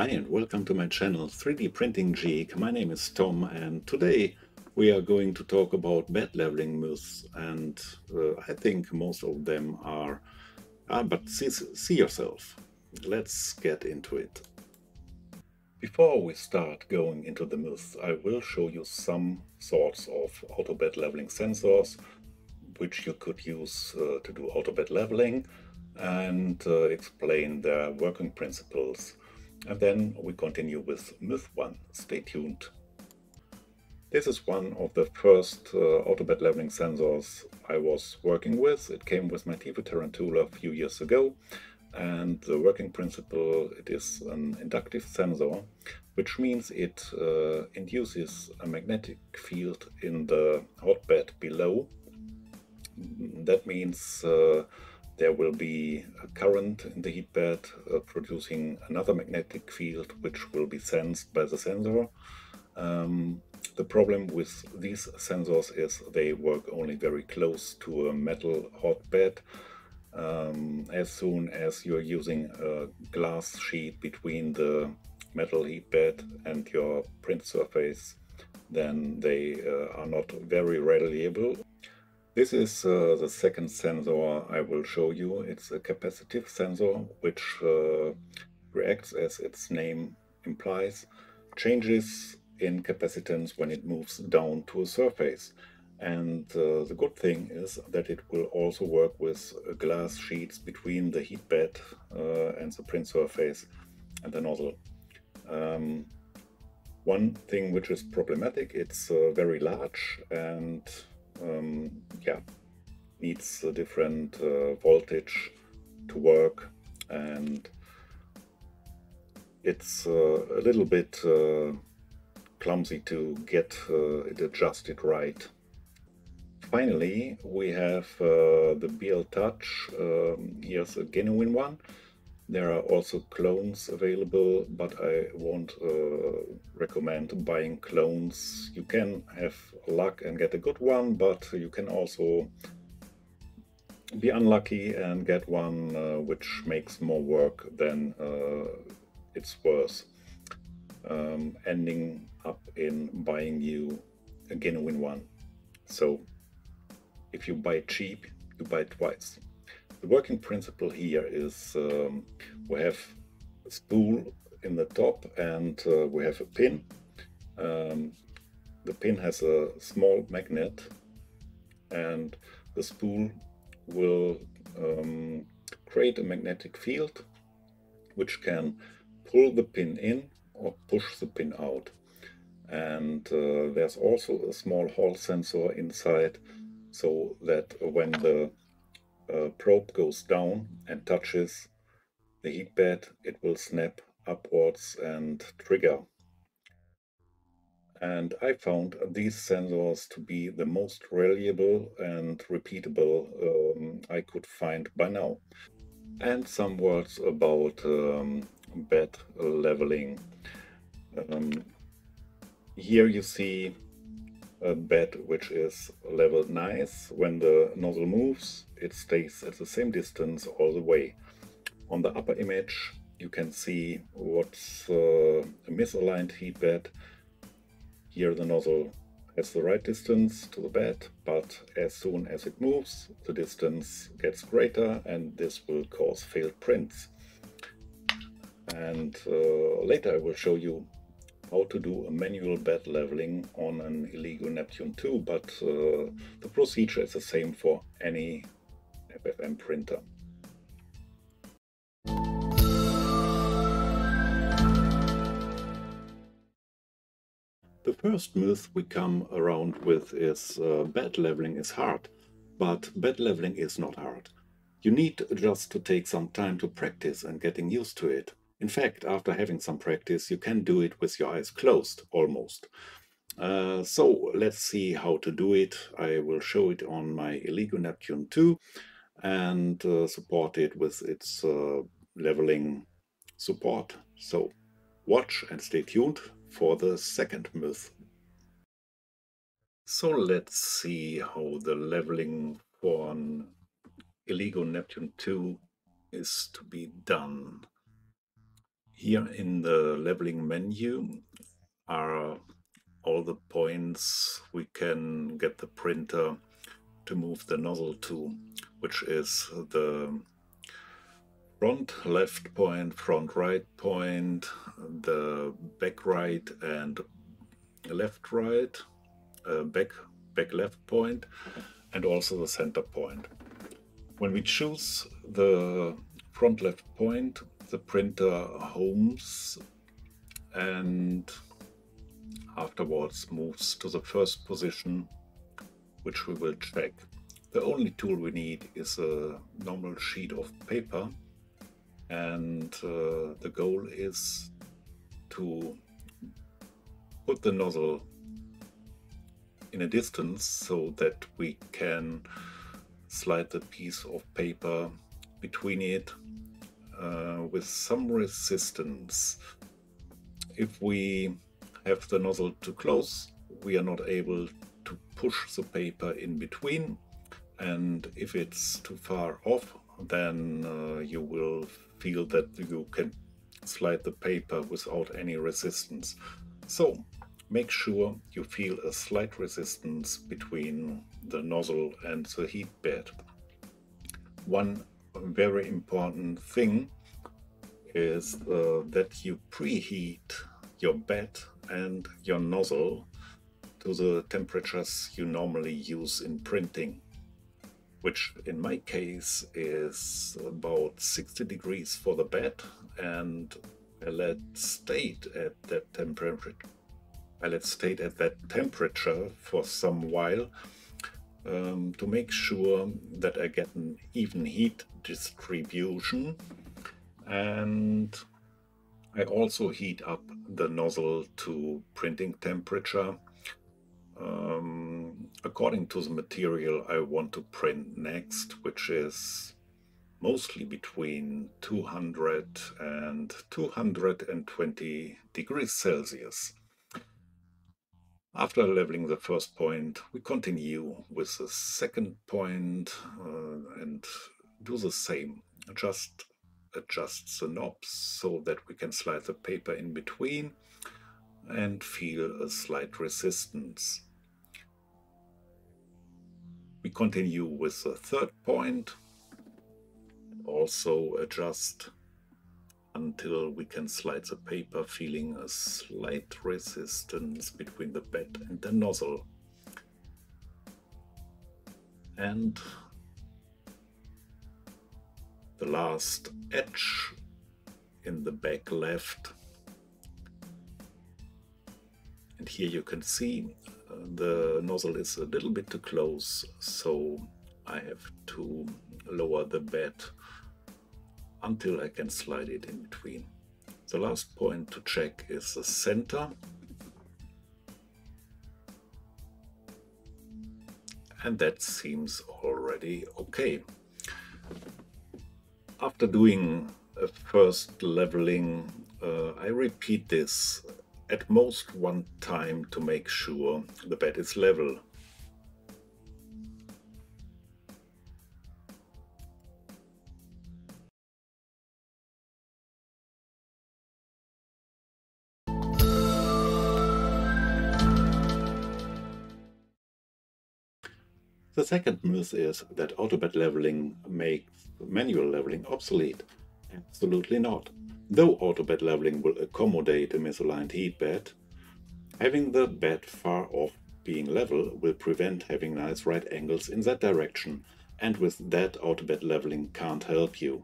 Hi and welcome to my channel 3D Printing Geek. My name is Tom and today we are going to talk about bed leveling myths and uh, I think most of them are, ah, but see, see yourself. Let's get into it. Before we start going into the myths, I will show you some sorts of auto bed leveling sensors which you could use uh, to do auto bed leveling and uh, explain their working principles. And then we continue with myth 1. Stay tuned. This is one of the first uh, auto bed leveling sensors I was working with. It came with my Tevo Tarantula a few years ago. And the working principle, it is an inductive sensor, which means it uh, induces a magnetic field in the hotbed below. That means uh, there will be a current in the heat bed uh, producing another magnetic field which will be sensed by the sensor. Um, the problem with these sensors is they work only very close to a metal hotbed. Um, as soon as you're using a glass sheet between the metal heat bed and your print surface, then they uh, are not very reliable this is uh, the second sensor I will show you. It's a capacitive sensor which uh, reacts as its name implies, changes in capacitance when it moves down to a surface. And uh, the good thing is that it will also work with glass sheets between the heat bed uh, and the print surface and the nozzle. Um, one thing which is problematic, it's uh, very large and um, yeah, needs a different uh, voltage to work and it's uh, a little bit uh, clumsy to get uh, it adjusted right. Finally, we have uh, the BL Touch. Um, here's a genuine one. There are also clones available, but I won't uh, recommend buying clones. You can have luck and get a good one, but you can also be unlucky and get one uh, which makes more work than uh, it's worth. Um, ending up in buying you a genuine one. So if you buy cheap, you buy twice. The working principle here is um, we have a spool in the top and uh, we have a pin. Um, the pin has a small magnet and the spool will um, create a magnetic field which can pull the pin in or push the pin out. And uh, there's also a small Hall sensor inside so that when the probe goes down and touches the heat bed, it will snap upwards and trigger. And I found these sensors to be the most reliable and repeatable um, I could find by now. And some words about um, bed leveling. Um, here you see a bed which is leveled nice. When the nozzle moves, it stays at the same distance all the way. On the upper image, you can see what's uh, a misaligned heat bed. Here the nozzle has the right distance to the bed, but as soon as it moves, the distance gets greater and this will cause failed prints. And uh, later I will show you how to do a manual bed leveling on an Elegoo Neptune 2, but uh, the procedure is the same for any FFM printer. The first myth we come around with is uh, bed leveling is hard, but bed leveling is not hard. You need just to take some time to practice and getting used to it. In fact, after having some practice, you can do it with your eyes closed, almost. Uh, so let's see how to do it. I will show it on my Elegoo Neptune 2 and uh, support it with its uh, leveling support. So watch and stay tuned for the second myth. So let's see how the leveling for an Neptune 2 is to be done. Here in the leveling menu are all the points we can get the printer to move the nozzle to, which is the front left point, front right point, the back right and left right, uh, back back left point, and also the center point. When we choose the front left point, the printer homes and afterwards moves to the first position, which we will check. The only tool we need is a normal sheet of paper and uh, the goal is to put the nozzle in a distance so that we can slide the piece of paper between it uh, with some resistance. If we have the nozzle too close, we are not able to push the paper in between. And if it's too far off, then uh, you will feel that you can slide the paper without any resistance. So make sure you feel a slight resistance between the nozzle and the heat bed. One very important thing is uh, that you preheat your bed and your nozzle to the temperatures you normally use in printing which in my case is about 60 degrees for the bed and I let stayed at that temperature I let stayed at that temperature for some while um, to make sure that I get an even heat distribution and I also heat up the nozzle to printing temperature um, according to the material I want to print next, which is mostly between 200 and 220 degrees Celsius. After leveling the first point, we continue with the second point, uh, and do the same. Just adjust the knobs so that we can slide the paper in between and feel a slight resistance. We continue with the third point. Also adjust until we can slide the paper feeling a slight resistance between the bed and the nozzle. And the last edge in the back left. And here you can see uh, the nozzle is a little bit too close, so I have to lower the bed until I can slide it in between. The last point to check is the center. And that seems already okay. After doing a first leveling, uh, I repeat this at most one time to make sure the bed is level. The second myth is that autobed leveling makes manual leveling obsolete. Absolutely not. Though autobed leveling will accommodate a misaligned heat bed, having the bed far off being level will prevent having nice right angles in that direction, and with that autobed leveling can't help you.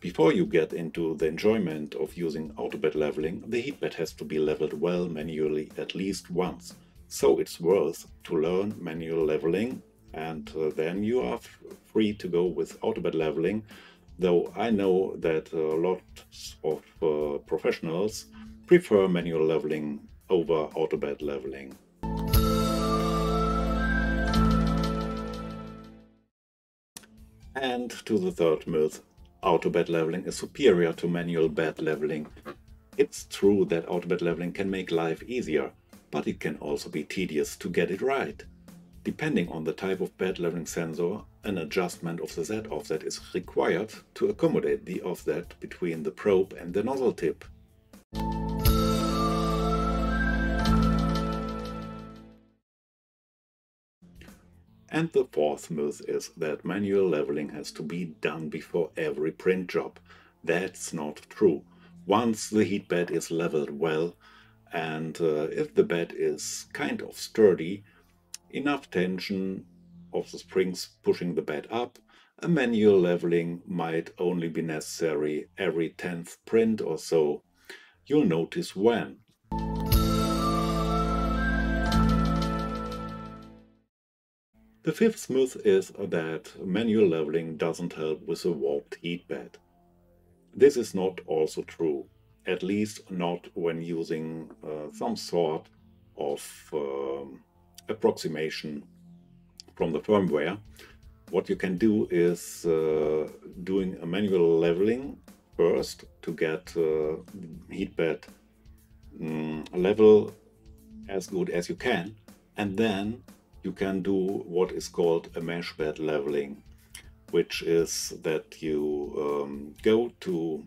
Before you get into the enjoyment of using autobed leveling, the heatbed has to be leveled well manually at least once. So it's worth to learn manual leveling and uh, then you are free to go with autobed leveling though I know that a lot of uh, professionals prefer manual leveling over autobed leveling. And to the third myth, autobed leveling is superior to manual bed leveling. It's true that autobed leveling can make life easier, but it can also be tedious to get it right. Depending on the type of bed leveling sensor, an adjustment of the Z offset is required to accommodate the offset between the probe and the nozzle tip. And the fourth myth is that manual leveling has to be done before every print job. That's not true. Once the heat bed is leveled well, and uh, if the bed is kind of sturdy, enough tension of the springs pushing the bed up, a manual leveling might only be necessary every 10th print or so. You'll notice when. The fifth myth is that manual leveling doesn't help with a warped heat bed. This is not also true, at least not when using uh, some sort of um, approximation from the firmware. What you can do is uh, doing a manual leveling first to get uh, heat bed um, level as good as you can and then you can do what is called a mesh bed leveling, which is that you um, go to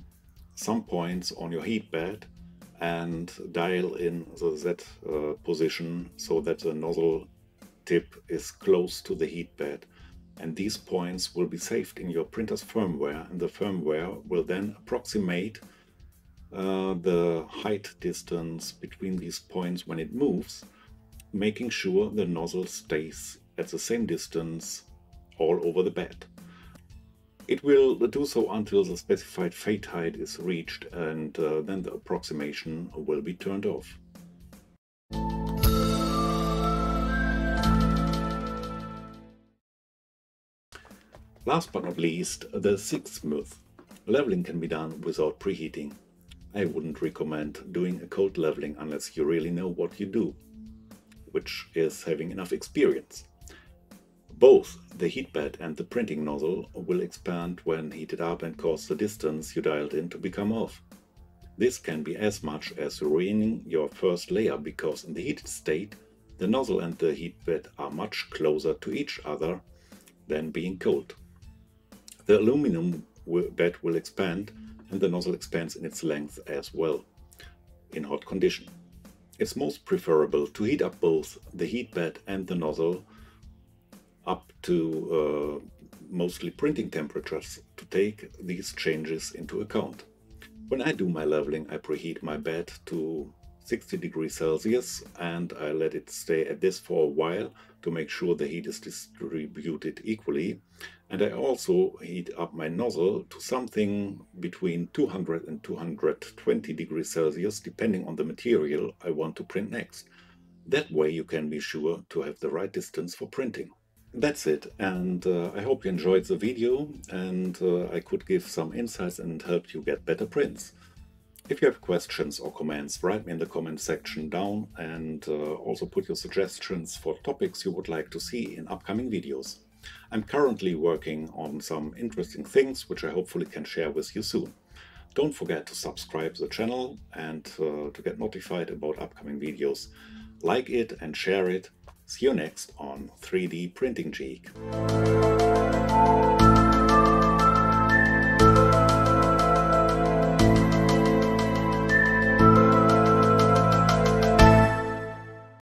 some points on your heat bed and dial in the Z uh, position so that the nozzle tip is close to the heat bed. And these points will be saved in your printer's firmware, and the firmware will then approximate uh, the height distance between these points when it moves making sure the nozzle stays at the same distance all over the bed. It will do so until the specified fade height is reached and uh, then the approximation will be turned off. Last but not least, the sixth myth. Leveling can be done without preheating. I wouldn't recommend doing a cold leveling unless you really know what you do which is having enough experience. Both the heat bed and the printing nozzle will expand when heated up and cause the distance you dialed in to become off. This can be as much as ruining your first layer because in the heated state the nozzle and the heat bed are much closer to each other than being cold. The aluminum bed will expand and the nozzle expands in its length as well in hot condition. It's most preferable to heat up both the heat bed and the nozzle up to uh, mostly printing temperatures to take these changes into account. When I do my leveling, I preheat my bed to 60 degrees Celsius and I let it stay at this for a while to make sure the heat is distributed equally. And I also heat up my nozzle to something between 200 and 220 degrees Celsius, depending on the material I want to print next. That way you can be sure to have the right distance for printing. That's it, and uh, I hope you enjoyed the video and uh, I could give some insights and help you get better prints. If you have questions or comments, write me in the comment section down and uh, also put your suggestions for topics you would like to see in upcoming videos. I'm currently working on some interesting things which I hopefully can share with you soon. Don't forget to subscribe the channel and uh, to get notified about upcoming videos. Like it and share it. See you next on 3D Printing Geek.